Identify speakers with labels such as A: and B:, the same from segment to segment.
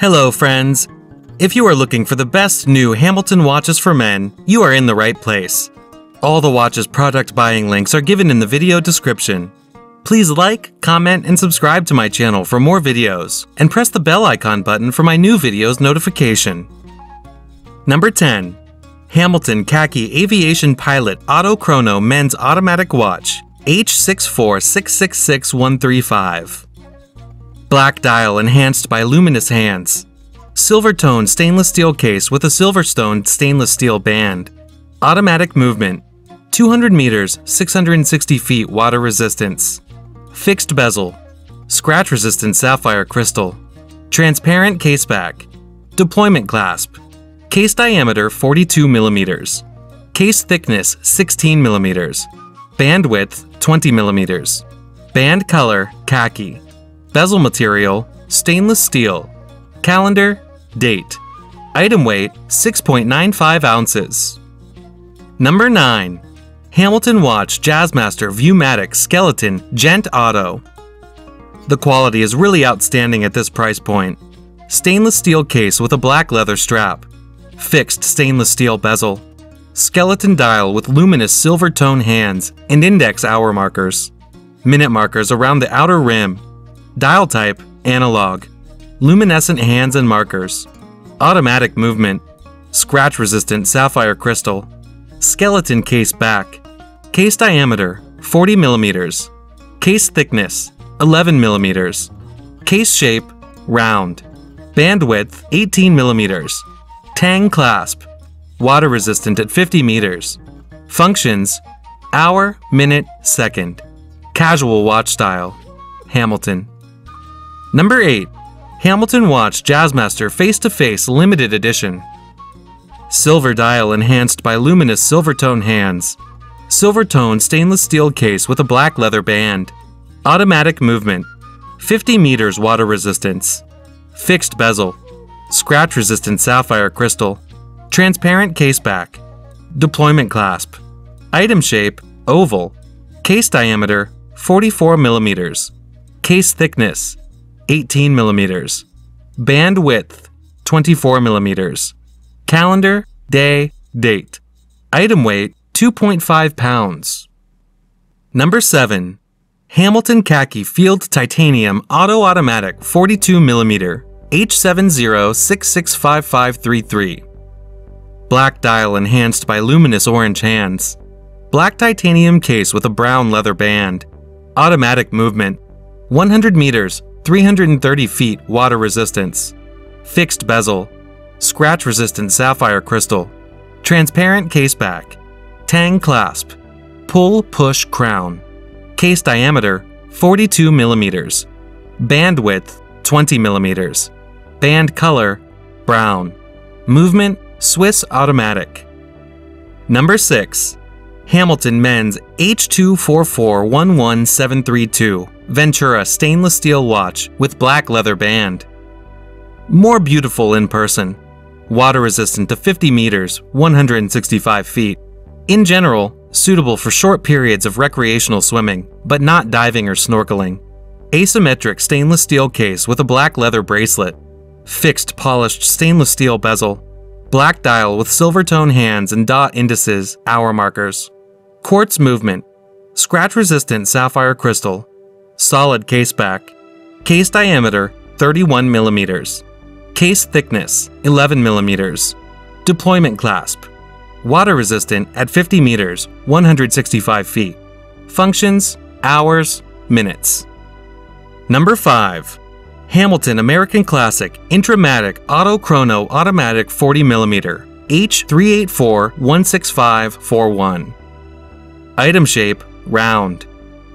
A: Hello, friends. If you are looking for the best new Hamilton watches for men, you are in the right place. All the watches product buying links are given in the video description. Please like, comment, and subscribe to my channel for more videos, and press the bell icon button for my new videos notification. Number 10. Hamilton Khaki Aviation Pilot Auto Chrono Men's Automatic Watch H646666135. Black dial enhanced by luminous hands. Silver tone stainless steel case with a silver tone stainless steel band. Automatic movement. 200 meters, 660 feet water resistance. Fixed bezel. Scratch resistant sapphire crystal. Transparent case back. Deployment clasp. Case diameter 42 millimeters. Case thickness 16 millimeters. Band width 20 millimeters. Band color khaki. Bezel material stainless steel. Calendar date. Item weight 6.95 ounces. Number 9. Hamilton Watch Jazzmaster Viewmatic Skeleton Gent Auto. The quality is really outstanding at this price point. Stainless steel case with a black leather strap. Fixed stainless steel bezel. Skeleton dial with luminous silver tone hands and index hour markers. Minute markers around the outer rim. Dial type analog. Luminescent hands and markers. Automatic movement. Scratch resistant sapphire crystal. Skeleton case back. Case diameter 40 millimeters. Case thickness 11 millimeters. Case shape round. Band width 18 millimeters. Tang clasp. Water resistant at 50 meters. Functions hour, minute, second. Casual watch style. Hamilton. Number 8. Hamilton Watch Jazzmaster Face to Face Limited Edition. Silver dial enhanced by luminous silver tone hands. Silver tone stainless steel case with a black leather band. Automatic movement. 50 meters water resistance. Fixed bezel. Scratch resistant sapphire crystal. Transparent case back. Deployment clasp. Item shape oval. Case diameter 44 millimeters. Case thickness 18 millimeters. Bandwidth, 24 millimeters. Calendar, day, date. Item weight 2.5 pounds. Number 7. Hamilton Khaki Field Titanium Auto Automatic 42 millimeter H70665533. Black dial enhanced by luminous orange hands. Black titanium case with a brown leather band. Automatic movement. 100 meters, 330 feet water resistance. Fixed bezel. Scratch resistant sapphire crystal. Transparent case back. Tang clasp. Pull push crown. Case diameter 42 millimeters. Band width 20 millimeters. Band color brown. Movement Swiss automatic. Number 6. Hamilton Men's H24411732 Ventura stainless steel watch with black leather band. More beautiful in person. Water resistant to 50 meters, 165 feet. In general, suitable for short periods of recreational swimming, but not diving or snorkeling. Asymmetric stainless steel case with a black leather bracelet. Fixed polished stainless steel bezel. Black dial with silver tone hands and dot indices, hour markers. Quartz movement. Scratch resistant sapphire crystal. Solid case back. Case diameter 31 millimeters. Case thickness 11 millimeters. Deployment clasp. Water resistant at 50 meters, 165 feet. Functions hours, minutes. Number 5. Hamilton American Classic Intramatic Auto Chrono Automatic 40 mm H384-16541. Item shape round.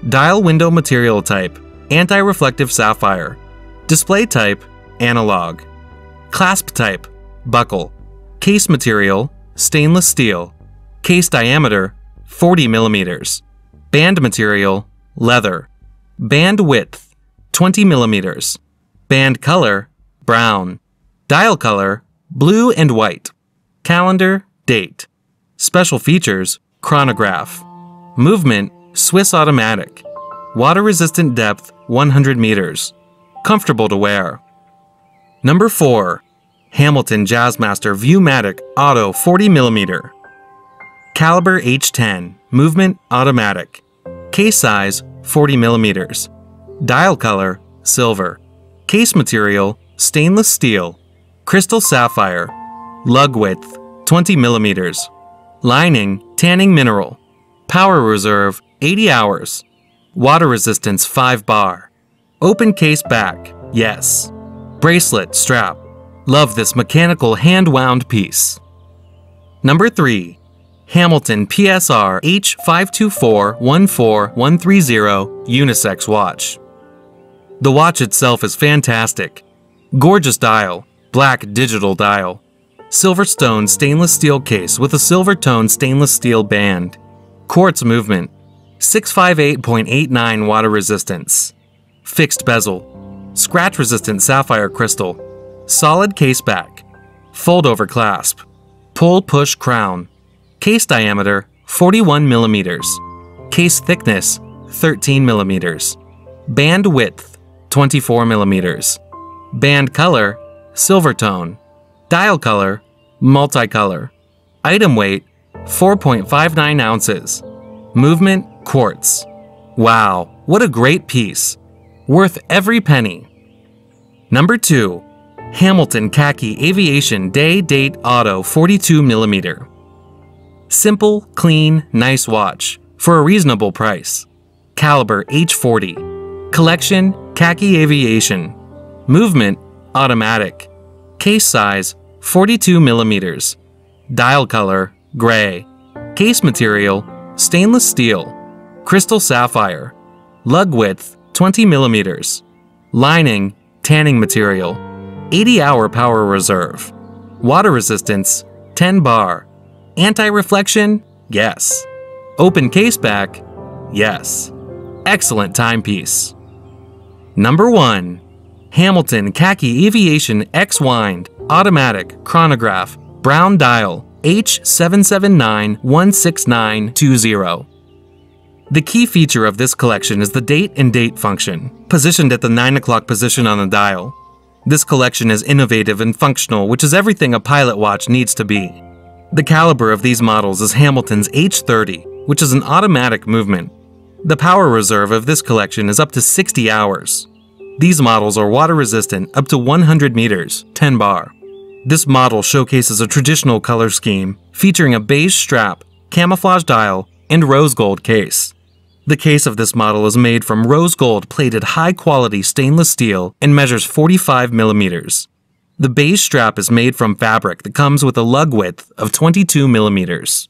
A: Dial window material type anti-reflective sapphire. Display type analog. Clasp type buckle. Case material stainless steel. Case diameter 40 millimeters. Band material leather. Band width 20 millimeters. Band color brown. Dial color blue and white. Calendar date. Special features chronograph. Movement Swiss automatic. Water resistant depth 100 meters. Comfortable to wear. Number 4. Hamilton Jazzmaster Viewmatic Auto 40mm. Caliber H10, movement automatic. Case size 40mm. Dial color silver. Case material stainless steel. Crystal sapphire. Lug width 20mm. Lining tanning mineral. Power reserve 80 hours. Water resistance 5 bar. Open case back, yes. Bracelet strap. Love this mechanical hand wound piece. Number 3. Hamilton PSR H52414130 Unisex Watch. The watch itself is fantastic. Gorgeous dial, black digital dial. silver tone stainless steel case with a silver tone stainless steel band. Quartz movement. 658.89 water resistance. Fixed bezel. Scratch resistant sapphire crystal. Solid case back. Fold over clasp. Pull push crown. Case diameter 41 millimeters. Case thickness 13 millimeters. Band width 24 millimeters. Band color silver tone. Dial color multicolor. Item weight 4.59 ounces. Movement quartz. Wow, what a great piece. Worth every penny. Number 2. Hamilton Khaki Aviation Day Date Auto 42mm. Simple, clean, nice watch for a reasonable price. Caliber H40. Collection Khaki Aviation. Movement automatic. Case size 42 millimeters. Dial color gray. Case material stainless steel. Crystal sapphire. Lug width 20 millimeters. Lining tanning material. 80 hour power reserve. Water resistance 10 bar. Anti reflection? Yes. Open case back? Yes. Excellent timepiece. Number 1. Hamilton Khaki Aviation X Wind Automatic Chronograph Brown Dial H779-16920. The key feature of this collection is the date and date function, positioned at the 9 o'clock position on the dial. This collection is innovative and functional, which is everything a pilot watch needs to be. The caliber of these models is Hamilton's H30, which is an automatic movement. The power reserve of this collection is up to 60 hours. These models are water resistant up to 100 meters, 10 bar. This model showcases a traditional color scheme featuring a beige strap, camouflage dial, and rose gold case. The case of this model is made from rose gold plated high quality stainless steel and measures 45 millimeters. The beige strap is made from fabric that comes with a lug width of 22 millimeters.